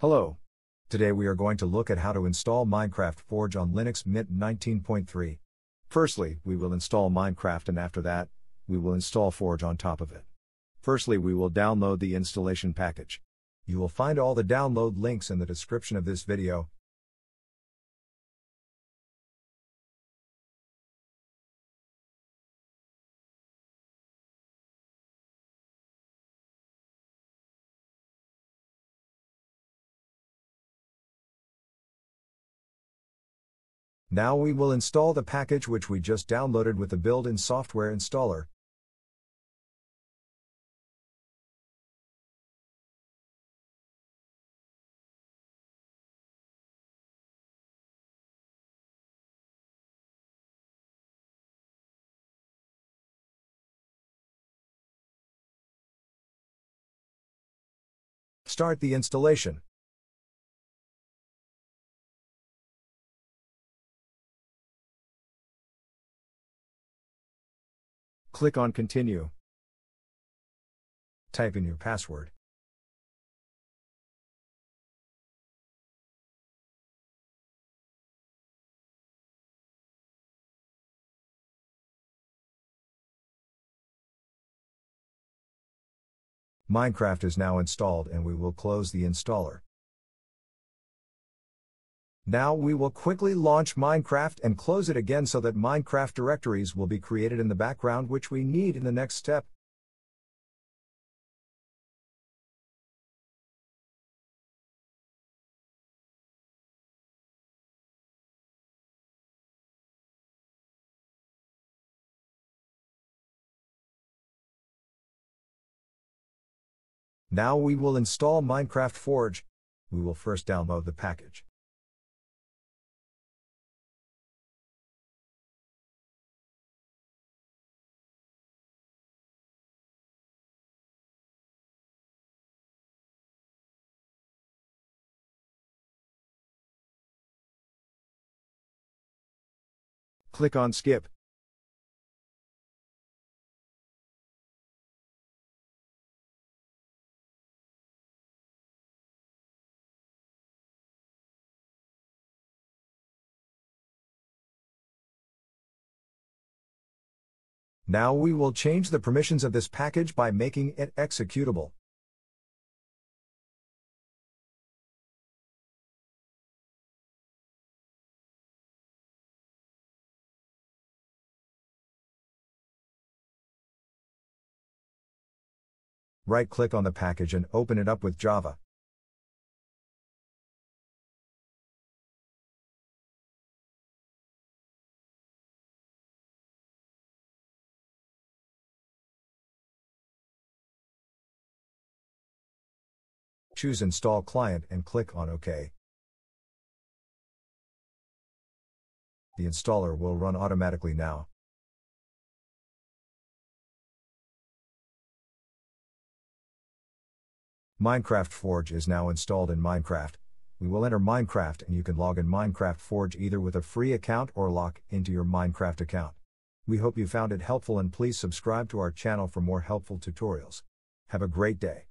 Hello. Today we are going to look at how to install Minecraft Forge on Linux Mint 19.3. Firstly, we will install Minecraft and after that, we will install Forge on top of it. Firstly, we will download the installation package. You will find all the download links in the description of this video. Now we will install the package which we just downloaded with the built-in software installer. Start the installation. Click on Continue. Type in your password. Minecraft is now installed and we will close the installer. Now we will quickly launch Minecraft and close it again so that Minecraft directories will be created in the background which we need in the next step. Now we will install Minecraft Forge. We will first download the package. Click on Skip. Now we will change the permissions of this package by making it executable. Right click on the package and open it up with Java. Choose Install Client and click on OK. The installer will run automatically now. Minecraft Forge is now installed in Minecraft. We will enter Minecraft and you can log in Minecraft Forge either with a free account or log into your Minecraft account. We hope you found it helpful and please subscribe to our channel for more helpful tutorials. Have a great day.